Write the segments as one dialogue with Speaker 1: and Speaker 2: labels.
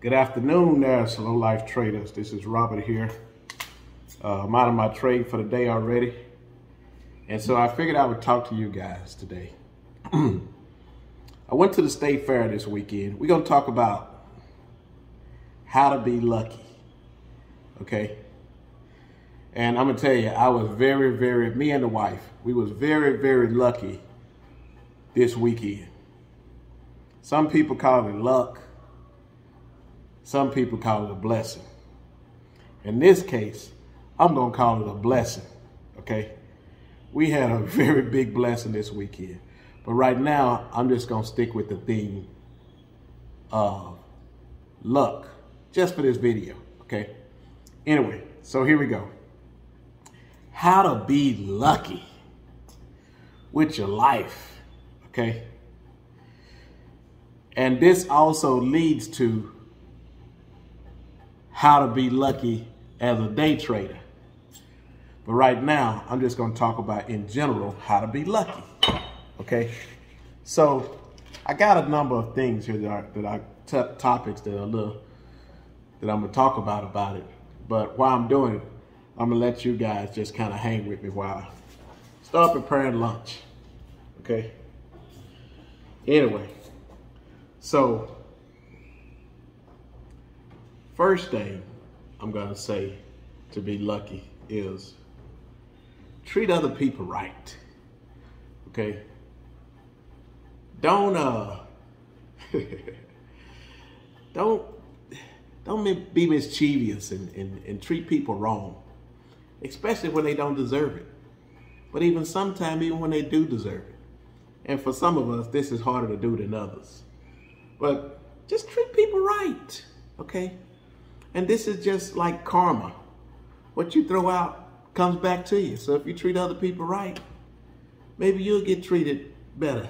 Speaker 1: Good afternoon there, slow life traders. This is Robert here. Uh, I'm out of my trade for the day already. And so I figured I would talk to you guys today. I went to the state fair this weekend. We're going to talk about how to be lucky. Okay? And I'm going to tell you, I was very, very, me and the wife, we was very, very lucky this weekend. Some people call it luck. Some people call it a blessing. In this case, I'm going to call it a blessing, okay? We had a very big blessing this weekend. But right now, I'm just going to stick with the theme of luck, just for this video, okay? Anyway, so here we go. How to be lucky with your life, okay? And this also leads to how to be lucky as a day trader. But right now, I'm just going to talk about in general how to be lucky. Okay, so I got a number of things here that are that are topics that are a little that I'm gonna talk about about it. But while I'm doing it, I'm gonna let you guys just kind of hang with me while I start preparing lunch. Okay. Anyway, so first thing I'm gonna say to be lucky is treat other people right. Okay. Don't uh don't don't be mischievous and, and, and treat people wrong, especially when they don't deserve it. But even sometimes, even when they do deserve it. And for some of us, this is harder to do than others. But just treat people right, okay? And this is just like karma. What you throw out comes back to you. So if you treat other people right, maybe you'll get treated better.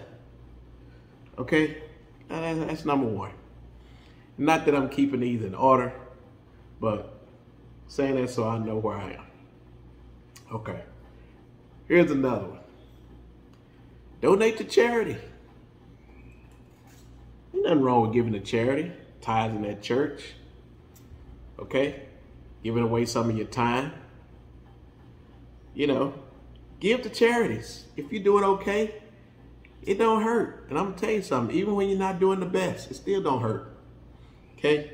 Speaker 1: Okay? That's number one. Not that I'm keeping these in order, but saying that so I know where I am. Okay. Here's another one. Donate to charity. Ain't nothing wrong with giving to charity, tithing at church, okay? Giving away some of your time. You know, give to charities. If you're doing okay, it don't hurt. And I'm gonna tell you something, even when you're not doing the best, it still don't hurt. Okay?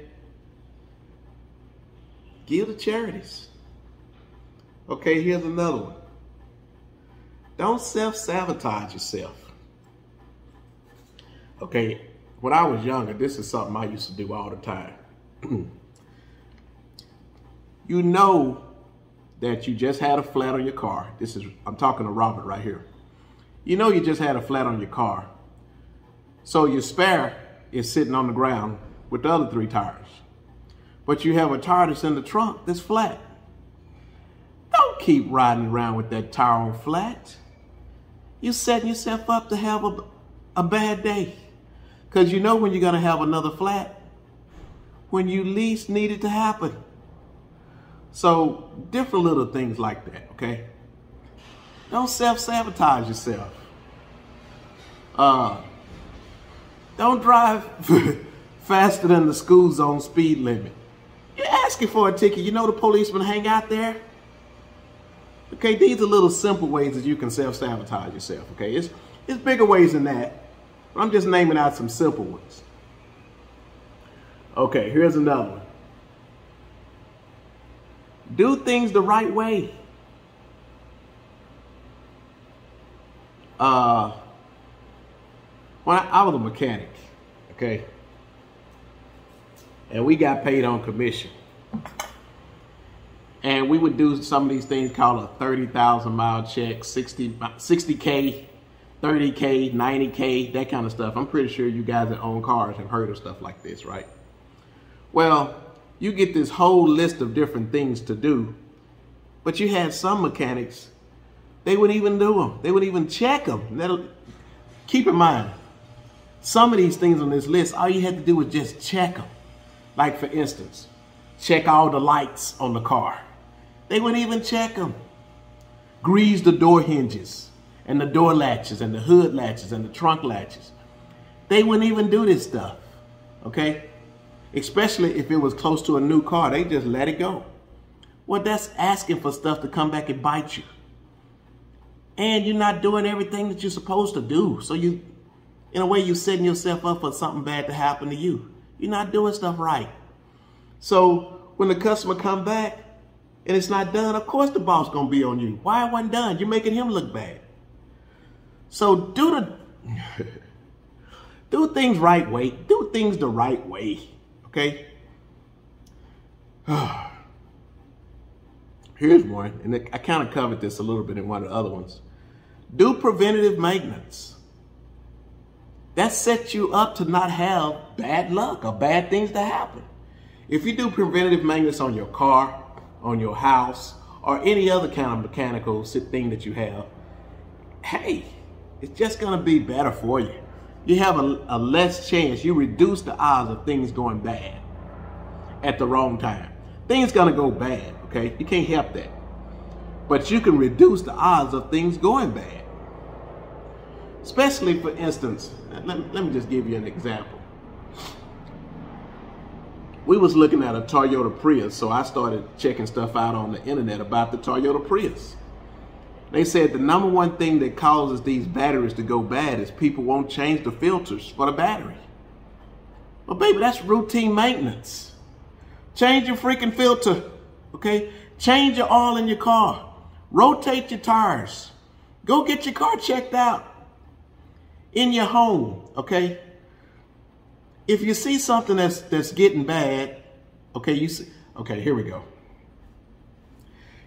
Speaker 1: Give to charities. Okay, here's another one. Don't self-sabotage yourself. Okay, when I was younger, this is something I used to do all the time. you know that you just had a flat on your car. This is, I'm talking to Robert right here. You know you just had a flat on your car. So your spare is sitting on the ground with the other three tires. But you have a tire that's in the trunk that's flat. Don't keep riding around with that tire on flat. You're setting yourself up to have a, a bad day. Because you know when you're going to have another flat. When you least need it to happen. So different little things like that, okay? Don't self-sabotage yourself. Uh, don't drive faster than the school zone speed limit. You're asking for a ticket. You know the policeman hang out there? Okay, these are little simple ways that you can self-sabotage yourself, okay? It's, it's bigger ways than that. I'm just naming out some simple ones. Okay, here's another one. Do things the right way. Uh, when I, I was a mechanic, okay, and we got paid on commission. And we would do some of these things called a 30,000 mile check, 60, 60K, 30K, 90K, that kind of stuff. I'm pretty sure you guys that own cars have heard of stuff like this, right? Well, you get this whole list of different things to do, but you had some mechanics, they wouldn't even do them. They wouldn't even check them. That'll, keep in mind, some of these things on this list, all you had to do was just check them. Like for instance, check all the lights on the car. They wouldn't even check them. Grease the door hinges and the door latches and the hood latches and the trunk latches. They wouldn't even do this stuff, okay? Especially if it was close to a new car, they just let it go. Well, that's asking for stuff to come back and bite you. And you're not doing everything that you're supposed to do. So you, in a way, you're setting yourself up for something bad to happen to you. You're not doing stuff right. So when the customer come back and it's not done, of course the boss gonna be on you. Why it wasn't done? You're making him look bad. So do the do things right way. Do things the right way. Okay. Here's one, and I kind of covered this a little bit in one of the other ones. Do preventative maintenance. That sets you up to not have bad luck or bad things to happen. If you do preventative maintenance on your car, on your house, or any other kind of mechanical thing that you have, hey, it's just going to be better for you. You have a, a less chance. You reduce the odds of things going bad at the wrong time. Things to go bad, okay? You can't help that. But you can reduce the odds of things going bad. Especially, for instance, let, let me just give you an example. We was looking at a Toyota Prius, so I started checking stuff out on the internet about the Toyota Prius. They said the number one thing that causes these batteries to go bad is people won't change the filters for the battery. Well, baby, that's routine maintenance. Change your freaking filter, okay? Change your oil in your car. Rotate your tires. Go get your car checked out in your home, okay? If you see something that's that's getting bad, okay, you see, okay, here we go.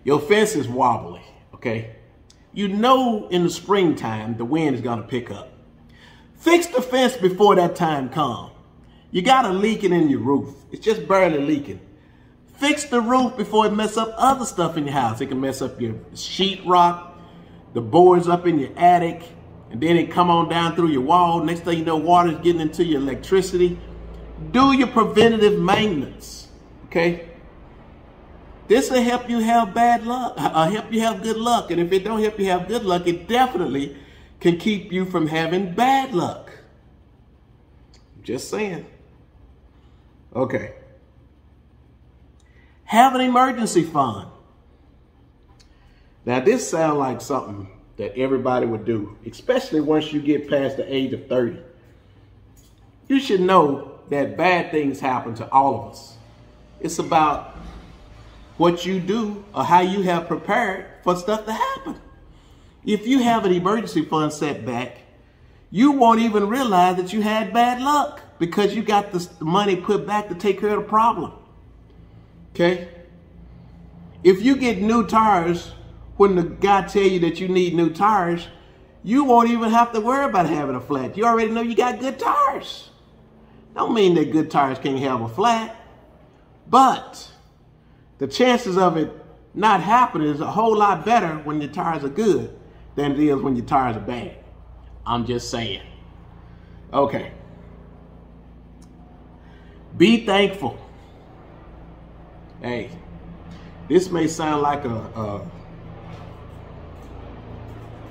Speaker 1: Your fence is wobbly, okay? You know in the springtime the wind is gonna pick up. Fix the fence before that time comes. You got a leaking in your roof. It's just barely leaking. Fix the roof before it mess up other stuff in your house. It can mess up your sheetrock, the boards up in your attic, and then it come on down through your wall. Next thing you know, water's getting into your electricity. Do your preventative maintenance, okay? This will help you have bad luck, uh, help you have good luck. And if it don't help you have good luck, it definitely can keep you from having bad luck. Just saying. Okay. Have an emergency fund. Now, this sounds like something that everybody would do, especially once you get past the age of 30. You should know that bad things happen to all of us. It's about what you do or how you have prepared for stuff to happen. If you have an emergency fund setback, you won't even realize that you had bad luck because you got the money put back to take care of the problem. Okay? If you get new tires when the guy tell you that you need new tires, you won't even have to worry about having a flat. You already know you got good tires. Don't mean that good tires can't have a flat, but the chances of it not happening is a whole lot better when your tires are good than it is when your tires are bad. I'm just saying. Okay. Be thankful. Hey, this may sound like a, a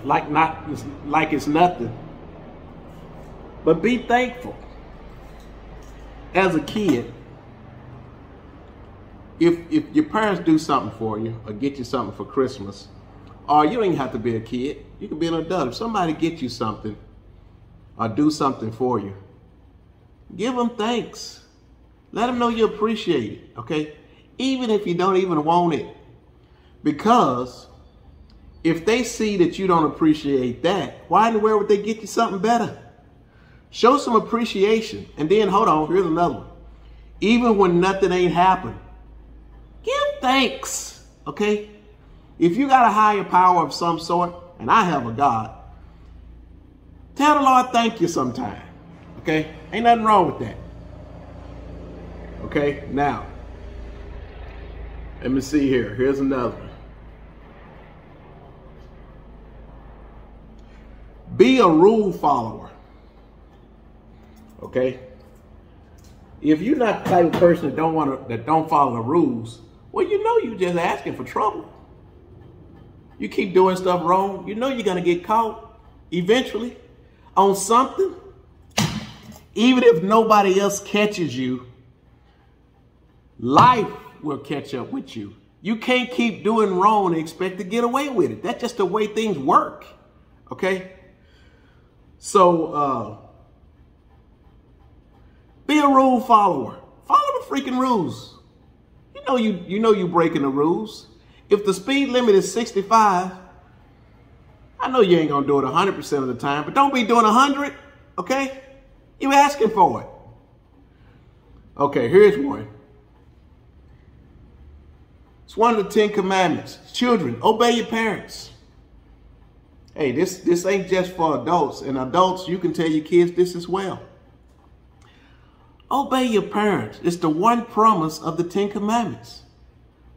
Speaker 1: like not like it's nothing. But be thankful. As a kid, if if your parents do something for you or get you something for Christmas, or you don't even have to be a kid, you can be an adult. If somebody get you something or do something for you, give them thanks. Let them know you appreciate it, okay? Even if you don't even want it. Because if they see that you don't appreciate that, why in the world would they get you something better? Show some appreciation. And then, hold on, here's another one. Even when nothing ain't happened, thanks, okay? If you got a higher power of some sort, and I have a God, tell the Lord thank you sometime, okay? Ain't nothing wrong with that. Okay, now, let me see here. Here's another one. Be a rule follower. Okay? If you're not the type of person that don't want to that don't follow the rules, well, you know you're just asking for trouble. You keep doing stuff wrong, you know you're gonna get caught eventually on something. Even if nobody else catches you, Life will catch up with you. You can't keep doing wrong and expect to get away with it. That's just the way things work. Okay? So, uh, be a rule follower. Follow the freaking rules. Know you you know you breaking the rules. If the speed limit is 65, I know you ain't gonna do it 100% of the time, but don't be doing 100, okay? You asking for it. Okay, here's one. It's one of the Ten Commandments. Children, obey your parents. Hey, this, this ain't just for adults. And adults, you can tell your kids this as well. Obey your parents. It's the one promise of the Ten Commandments.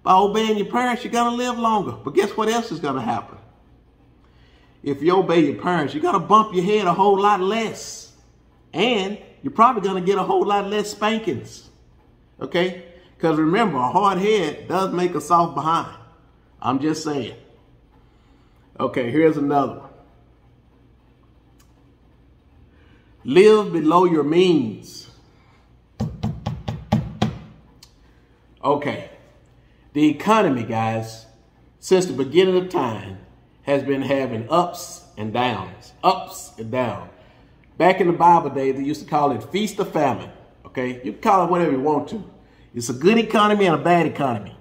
Speaker 1: By obeying your parents, you're going to live longer. But guess what else is going to happen? If you obey your parents, you're going to bump your head a whole lot less. And you're probably going to get a whole lot less spankings. Okay? Because remember, a hard head does make a soft behind. I'm just saying. Okay, here's another one. Live below your means. Okay. The economy, guys, since the beginning of time, has been having ups and downs, ups and downs. Back in the Bible days, they used to call it feast or famine. Okay, you call it whatever you want to. It's a good economy and a bad economy.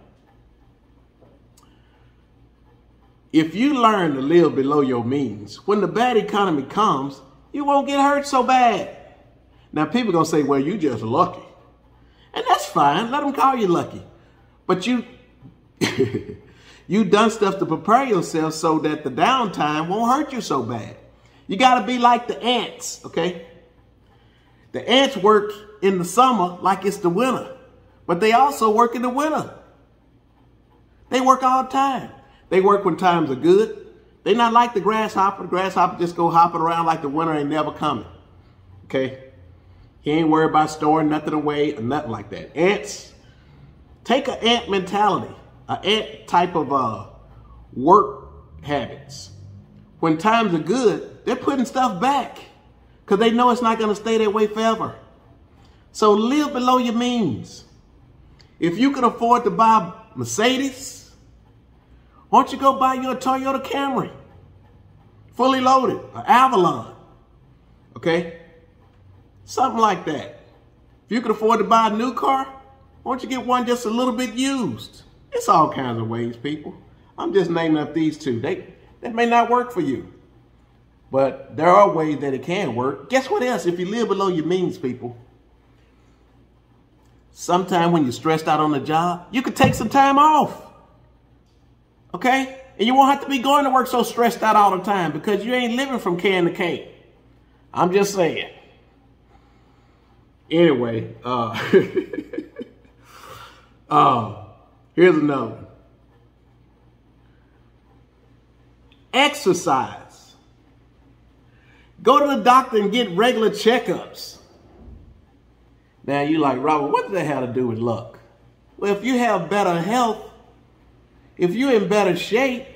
Speaker 1: If you learn to live below your means, when the bad economy comes, you won't get hurt so bad. Now, people going to say, well, you just lucky. And that's fine. Let them call you lucky. But you, you done stuff to prepare yourself so that the downtime won't hurt you so bad. You got to be like the ants, okay? The ants work in the summer like it's the winter, but they also work in the winter. They work all the time. They work when times are good. They not like the grasshopper. The grasshopper just go hopping around like the winter ain't never coming. Okay? He ain't worried about storing nothing away or nothing like that. Ants, take an ant mentality, an ant type of uh, work habits. When times are good, they're putting stuff back because they know it's not going to stay that way forever. So live below your means. If you can afford to buy Mercedes, why don't you go buy your Toyota Camry? Fully loaded, an Avalon. Okay? Something like that. If you can afford to buy a new car, why don't you get one just a little bit used? It's all kinds of ways, people. I'm just naming up these two. They, that may not work for you. But there are ways that it can work. Guess what else? If you live below your means, people, sometime when you're stressed out on the job, you could take some time off. Okay? And you won't have to be going to work so stressed out all the time because you ain't living from can to can. I'm just saying. Anyway, uh, uh, here's another one. Exercise. Go to the doctor and get regular checkups. Now you like, Robert, what does that have to do with luck? Well, if you have better health, if you're in better shape,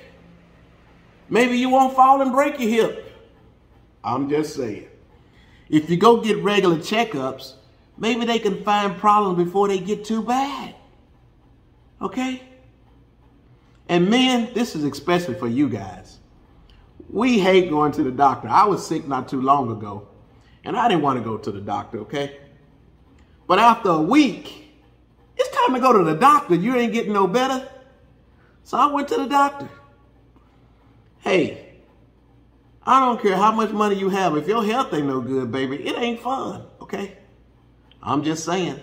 Speaker 1: maybe you won't fall and break your hip. I'm just saying. If you go get regular checkups, maybe they can find problems before they get too bad. Okay? And men, this is especially for you guys. We hate going to the doctor. I was sick not too long ago, and I didn't want to go to the doctor, okay? But after a week, it's time to go to the doctor. You ain't getting no better. So I went to the doctor. Hey, I don't care how much money you have. If your health ain't no good, baby, it ain't fun, okay? I'm just saying.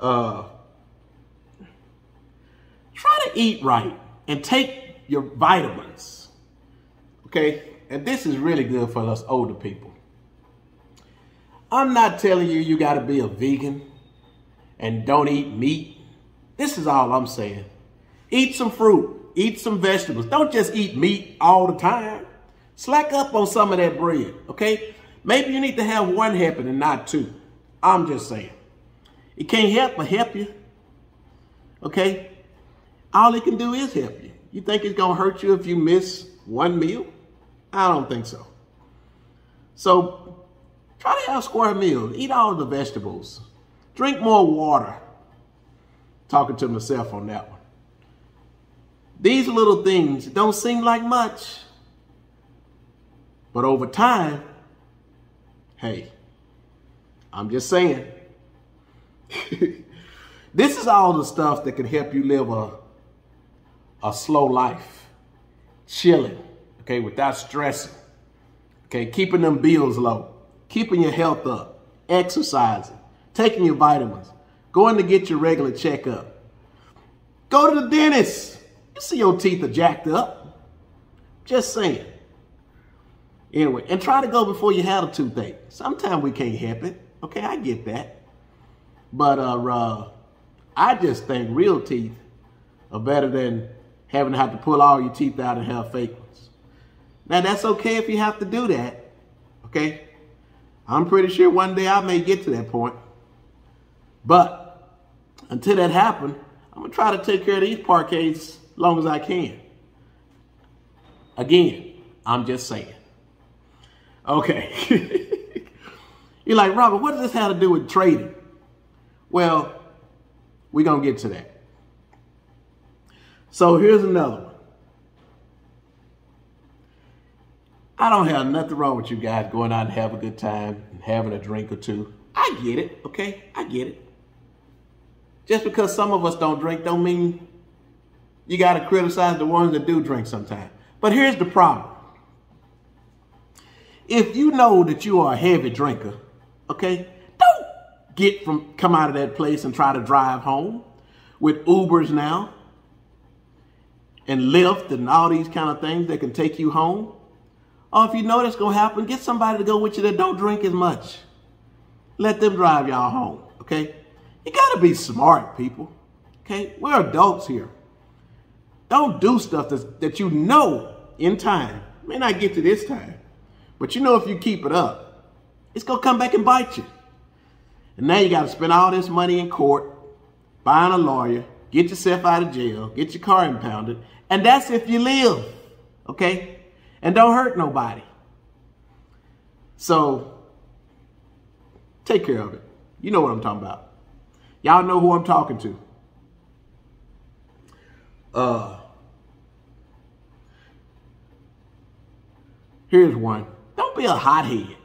Speaker 1: Uh, try to eat right and take your vitamins, okay? And this is really good for us older people. I'm not telling you you got to be a vegan and don't eat meat this is all I'm saying. Eat some fruit. Eat some vegetables. Don't just eat meat all the time. Slack up on some of that bread, okay? Maybe you need to have one helping and not two. I'm just saying. It can't help but help you, okay? All it can do is help you. You think it's going to hurt you if you miss one meal? I don't think so. So try to have square meals. Eat all the vegetables. Drink more water. Talking to myself on that one. These little things don't seem like much. But over time, hey, I'm just saying. this is all the stuff that can help you live a, a slow life. Chilling, okay, without stressing. Okay, keeping them bills low. Keeping your health up. Exercising. Taking your vitamins. Going to get your regular checkup. Go to the dentist. You see your teeth are jacked up. Just saying. Anyway, and try to go before you have a toothache. Sometimes we can't help it. Okay, I get that. But uh, uh, I just think real teeth are better than having to have to pull all your teeth out and have fake ones. Now, that's okay if you have to do that. Okay? I'm pretty sure one day I may get to that point. But until that happens, I'm going to try to take care of these parquets as long as I can. Again, I'm just saying. Okay. You're like, Robert, what does this have to do with trading? Well, we're going to get to that. So here's another one. I don't have nothing wrong with you guys going out and have a good time and having a drink or two. I get it, okay? I get it. Just because some of us don't drink don't mean you got to criticize the ones that do drink sometimes. But here's the problem. If you know that you are a heavy drinker, okay, don't get from come out of that place and try to drive home with Ubers now and Lyft and all these kind of things that can take you home. Or if you know that's going to happen, get somebody to go with you that don't drink as much. Let them drive y'all home, okay? You got to be smart, people, okay? We're adults here. Don't do stuff that's, that you know in time, may not get to this time, but you know if you keep it up, it's going to come back and bite you. And now you got to spend all this money in court, buying a lawyer, get yourself out of jail, get your car impounded, and that's if you live, okay? And don't hurt nobody. So, take care of it. You know what I'm talking about. Y'all know who I'm talking to. Uh, here's one. Don't be a hothead.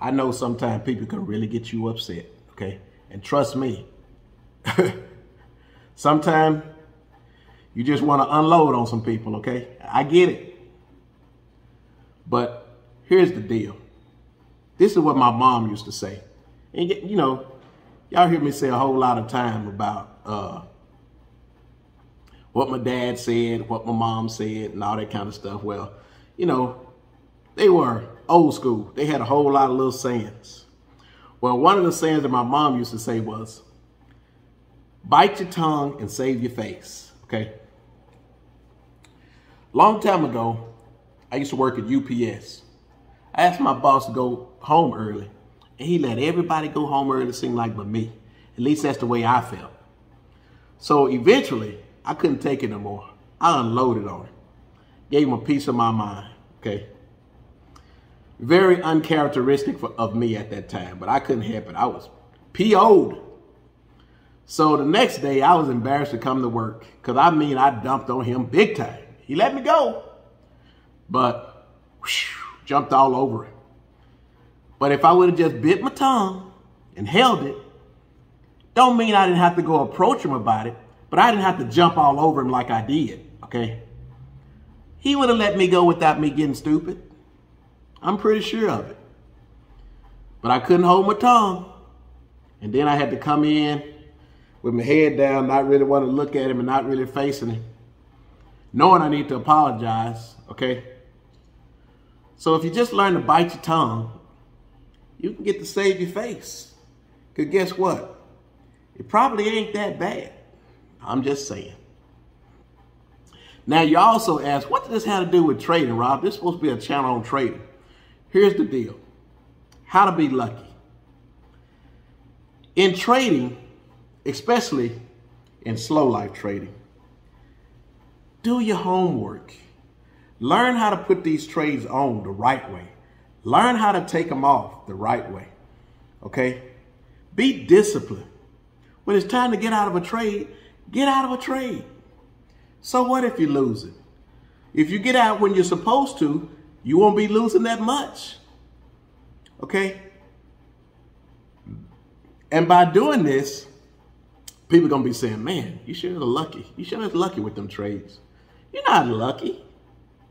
Speaker 1: I know sometimes people can really get you upset, okay? And trust me, sometimes you just want to unload on some people, okay? I get it. But here's the deal. This is what my mom used to say. And, you know, y'all hear me say a whole lot of time about uh, what my dad said, what my mom said, and all that kind of stuff. Well, you know, they were old school. They had a whole lot of little sayings. Well, one of the sayings that my mom used to say was, bite your tongue and save your face, okay? Long time ago, I used to work at UPS. I asked my boss to go home early, and he let everybody go home early, seem like but me. At least that's the way I felt. So eventually, I couldn't take it no more. I unloaded on him. Gave him a piece of my mind, okay? Very uncharacteristic for, of me at that time, but I couldn't help it. I was PO'd. So the next day, I was embarrassed to come to work because I mean, I dumped on him big time. He let me go, but whoosh, jumped all over him. But if I would have just bit my tongue and held it, don't mean I didn't have to go approach him about it, but I didn't have to jump all over him like I did, okay? He would have let me go without me getting stupid. I'm pretty sure of it. But I couldn't hold my tongue. And then I had to come in with my head down, not really want to look at him and not really facing him. Knowing I need to apologize, okay? So if you just learn to bite your tongue, you can get to save your face. Because guess what? It probably ain't that bad. I'm just saying. Now, you also ask, what does this have to do with trading, Rob? This is supposed to be a channel on trading. Here's the deal. How to be lucky. In trading, especially in slow life trading, do your homework. Learn how to put these trades on the right way. Learn how to take them off the right way. Okay? Be disciplined. When it's time to get out of a trade, get out of a trade. So what if you lose it? If you get out when you're supposed to, you won't be losing that much. Okay? And by doing this, people going to be saying, man, you sure are lucky. You sure are lucky with them trades. You're not lucky.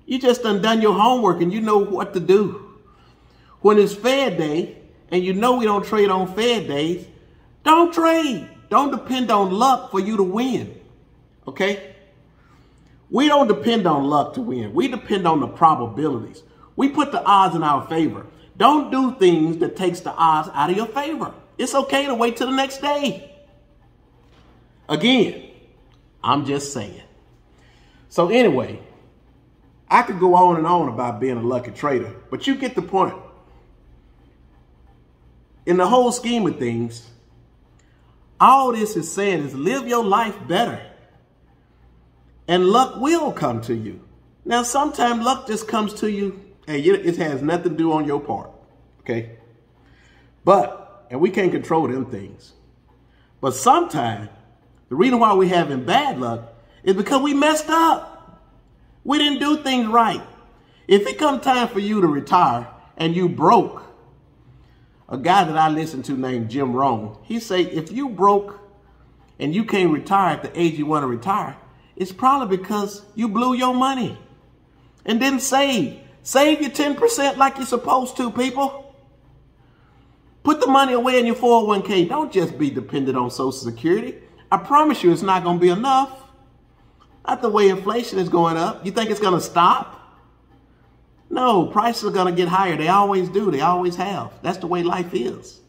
Speaker 1: You just done done your homework and you know what to do. When it's fair day, and you know we don't trade on fair days, don't trade. Don't depend on luck for you to win. Okay? We don't depend on luck to win. We depend on the probabilities. We put the odds in our favor. Don't do things that takes the odds out of your favor. It's okay to wait till the next day. Again, I'm just saying. So anyway, I could go on and on about being a lucky trader, but you get the point. In the whole scheme of things, all this is saying is live your life better. And luck will come to you. Now, sometimes luck just comes to you and it has nothing to do on your part. Okay? But, and we can't control them things. But sometimes, the reason why we're having bad luck is because we messed up. We didn't do things right. If it come time for you to retire and you broke, a guy that I listen to named Jim Rohn, he say if you broke and you can't retire at the age you want to retire, it's probably because you blew your money and didn't save. Save your 10% like you're supposed to, people. Put the money away in your 401k. Don't just be dependent on Social Security. I promise you it's not going to be enough. Not the way inflation is going up. You think it's going to stop? No, prices are going to get higher. They always do. They always have. That's the way life is.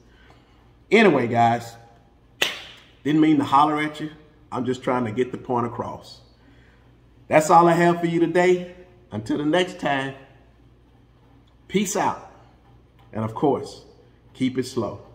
Speaker 1: Anyway, guys, didn't mean to holler at you. I'm just trying to get the point across. That's all I have for you today. Until the next time, peace out. And of course, keep it slow.